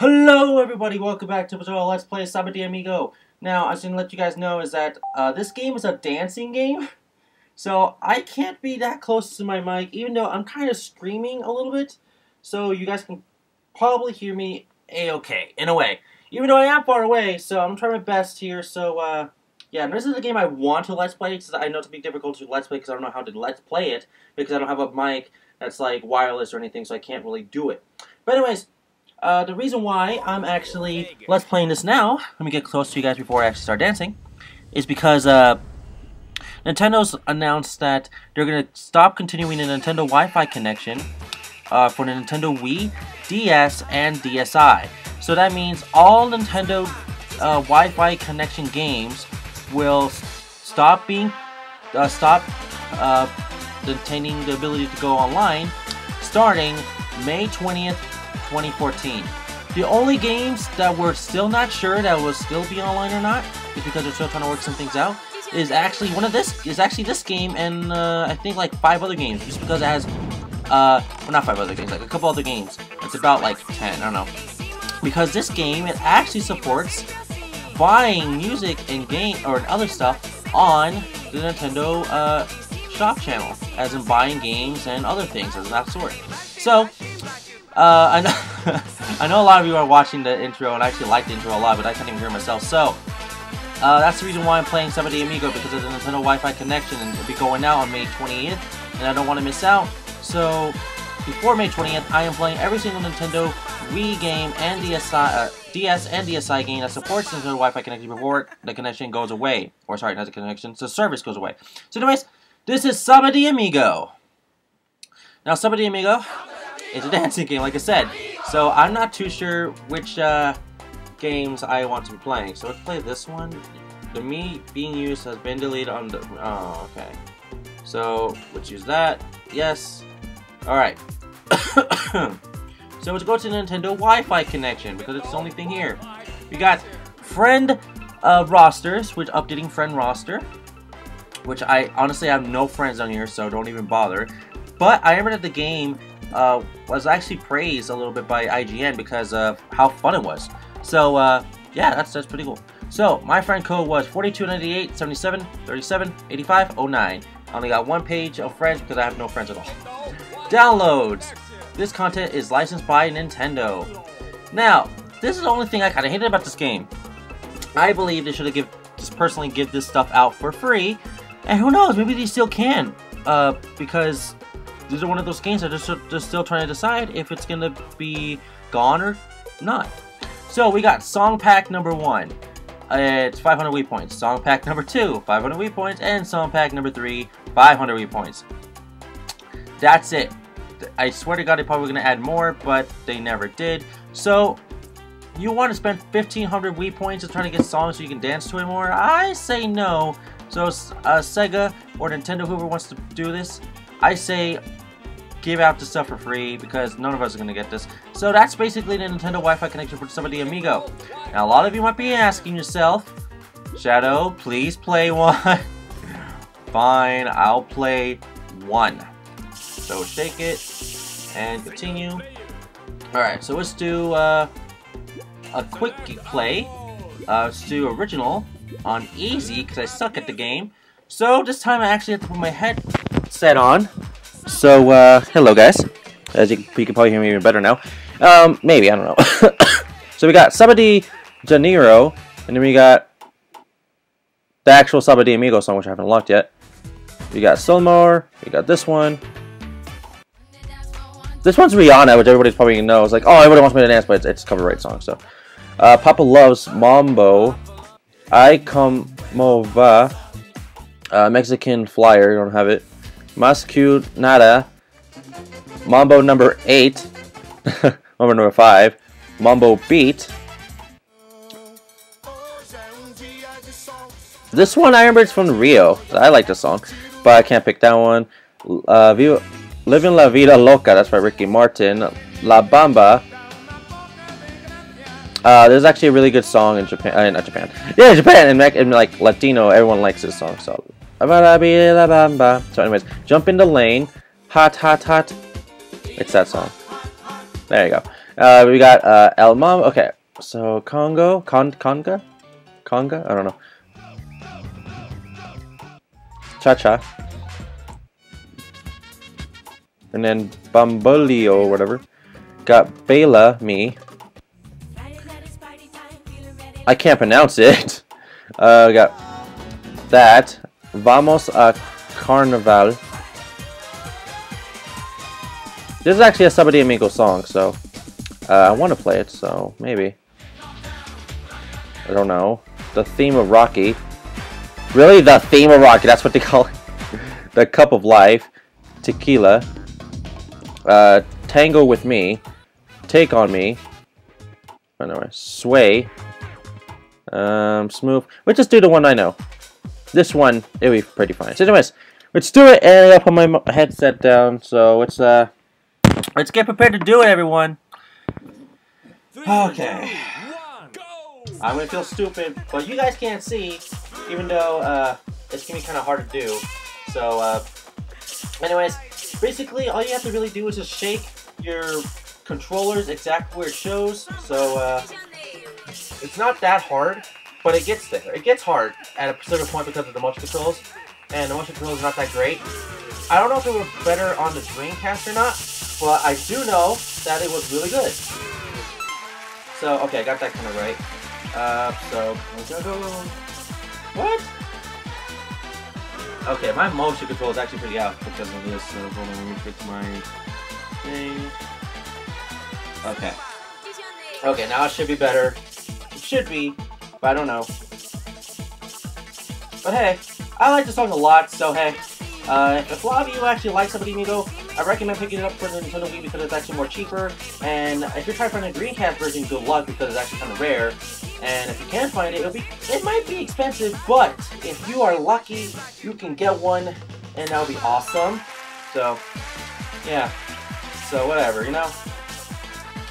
Hello everybody, welcome back to Patrol Let's Play Samba de Amigo. Now, I to let you guys know is that uh, this game is a dancing game. So, I can't be that close to my mic, even though I'm kind of screaming a little bit. So, you guys can probably hear me a-okay, in a way. Even though I am far away, so I'm trying my best here. So, uh, yeah, this is a game I want to Let's Play, because I know it's big difficult to Let's Play, because I don't know how to Let's Play it, because I don't have a mic that's, like, wireless or anything, so I can't really do it. But anyways, uh, the reason why I'm actually let's playing this now, let me get close to you guys before I actually start dancing, is because uh, Nintendo's announced that they're going to stop continuing the Nintendo Wi-Fi connection uh, for the Nintendo Wii, DS, and DSi. So that means all Nintendo uh, Wi-Fi connection games will stop being, uh, stop uh, the ability to go online starting May 20th, 2014. The only games that we're still not sure that will still be online or not, is because they're still trying to work some things out, is actually one of this, is actually this game and uh, I think like five other games, just because it has, uh, well not five other games, like a couple other games. It's about like 10, I don't know. Because this game, it actually supports buying music and game, or other stuff on the Nintendo, uh, shop channel, as in buying games and other things of that sort. So, uh, I know, I know a lot of you are watching the intro, and I actually like the intro a lot, but I can't even hear myself, so... Uh, that's the reason why I'm playing Samba de Amigo, because of the Nintendo Wi-Fi connection, and it'll be going out on May 20th, and I don't want to miss out. So, before May 20th, I am playing every single Nintendo Wii game and DSi, uh, DS and DSi game that supports Nintendo Wi-Fi connection before the connection goes away. Or, sorry, not the connection, the service goes away. So anyways, this is Samba de Amigo. Now, Samba de Amigo it's a dancing game, like I said. So I'm not too sure which uh, games I want to be playing. So let's play this one. The me being used has been deleted on the... Oh, okay. So let's use that. Yes. Alright. so let's go to Nintendo Wi-Fi connection because it's the only thing here. We got friend uh, rosters, which updating friend roster. Which I honestly have no friends on here, so don't even bother. But I remember that the game uh, was actually praised a little bit by IGN because of how fun it was. So, uh, yeah, that's, that's pretty cool. So, my friend code was 4298 77 37 85 09. I only got one page of friends because I have no friends at all. Downloads. This content is licensed by Nintendo. Now, this is the only thing I kind of hated about this game. I believe they should have give, just personally give this stuff out for free. And who knows, maybe they still can. Uh, because these are one of those games that are just, still trying to decide if it's to be gone or not. So we got Song Pack number one. It's 500 Wii points. Song Pack number two, 500 Wii points. And Song Pack number three, 500 Wii points. That's it. I swear to God, they're probably to add more, but they never did. So, you want to spend 1500 Wii points to try to get songs so you can dance to it more? I say no. So, uh, Sega or Nintendo, whoever wants to do this, I say give out the stuff for free because none of us are going to get this. So that's basically the Nintendo Wi-Fi connection for Samba de Amigo. Now a lot of you might be asking yourself, Shadow, please play one. Fine, I'll play one. So shake it and continue. Alright, so let's do uh, a quick play. Uh, let's do original on easy because I suck at the game. So this time I actually have to put my headset on. So, uh, hello guys. As you, you, can probably hear me even better now. Um, maybe, I don't know. so we got Samba de Janeiro, and then we got the actual Samba de Amigo song, which I haven't unlocked yet. We got Solmar, we got this one. This one's Rihanna, which everybody's probably gonna know. It's like, oh, everybody wants me to dance, but it's, it's copyright song, so. Uh, Papa loves Mambo. I come mova. Uh, Mexican Flyer, don't have it. Mas Que Nada, Mambo number 8, Mambo number 5, Mambo Beat. This one I remember it's from Rio. I like the song, but I can't pick that one. Uh, Living La Vida Loca, that's by Ricky Martin. La Bamba. Uh, there's actually a really good song in Japan, uh, not Japan. Yeah, Japan, and, and like Latino, everyone likes this song, so so anyways, jump in the lane. Hot, hot, hot. It's that song. There you go. Uh, we got uh, El Mom. Okay, so Congo, Con Conga, Conga. I don't know. Cha Cha. And then Bamboleo whatever. Got Bela, me. I can't pronounce it. Uh, got that. Vamos a Carnaval. This is actually a Samba de Amigo song, so uh, I want to play it, so maybe. I don't know. The theme of Rocky. Really? The theme of Rocky, that's what they call it. the Cup of Life. Tequila. Uh, Tango with Me. Take on Me. Anyway, Sway. Um, Smooth. Let's just do the one I know. This one, it'll be pretty fine. So anyways, let's do it, and I put my headset down, so let's, uh, let's get prepared to do it, everyone. Okay. I'm gonna feel stupid, but you guys can't see, even though, uh, it's gonna be kind of hard to do. So, uh, anyways, basically, all you have to really do is just shake your controllers exactly where it shows, so, uh, it's not that hard, but it gets there. It gets hard at a certain point because of the motion controls, and the motion controls are not that great. I don't know if it was better on the Dreamcast or not, but I do know that it was really good. So, okay, I got that kind of right. Uh, so, What? Okay, my motion control is actually pretty out because of this. So, hold on, let me fix my thing. Okay. Okay, now it should be better. It should be, but I don't know. But hey, I like the song a lot, so hey. Uh, if a lot of you actually like Samba de Amigo, I recommend picking it up for the Nintendo Wii because it's actually more cheaper. And if you're trying to find a Dreamcast version, good luck because it's actually kind of rare. And if you can find it, it'll be it might be expensive, but if you are lucky, you can get one, and that'll be awesome. So, yeah. So whatever, you know.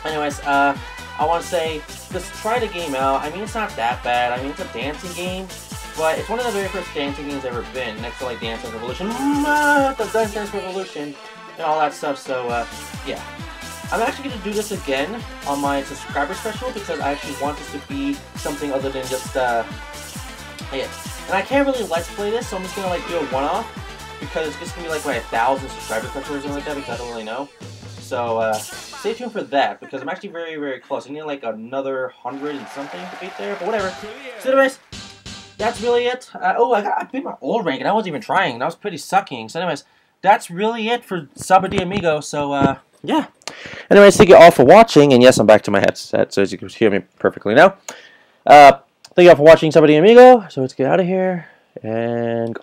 Anyways, uh, I want to say just try the game out. I mean, it's not that bad. I mean, it's a dancing game, but it's one of the very first dancing games ever been, next to like Dance Dance Revolution, the Dance Dance Revolution, and all that stuff. So, uh, yeah. I'm actually going to do this again on my subscriber special because I actually want this to be something other than just, uh, yeah. And I can't really let's play this, so I'm just going to like do a one-off because it's just going to be like, my thousand subscriber special or something like that because I don't really know. So, uh, stay tuned for that, because I'm actually very, very close. I need like another hundred and something to beat there, but whatever. So anyways, that's really it. Uh, oh, I got I beat my old rank, and I wasn't even trying. That was pretty sucking. So anyways, that's really it for Samba de Amigo, so, uh, yeah. Anyways, thank you all for watching, and yes, I'm back to my headset, so as you can hear me perfectly now. Uh, thank you all for watching Samba de Amigo, so let's get out of here, and go.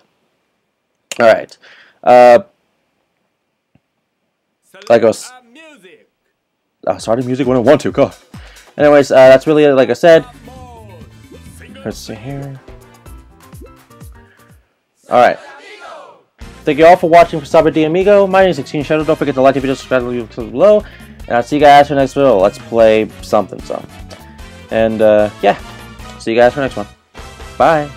Alright. Uh, like I was uh, starting music when I want to. Go. Anyways, uh, that's really it. Like I said. Let's see here. Alright. Thank you all for watching for Samba de Amigo. My name is Exceeding Shadow. Don't forget to like the video, subscribe to the below. And I'll see you guys for the next video. Let's play something, so. And, uh, yeah. See you guys for the next one. Bye.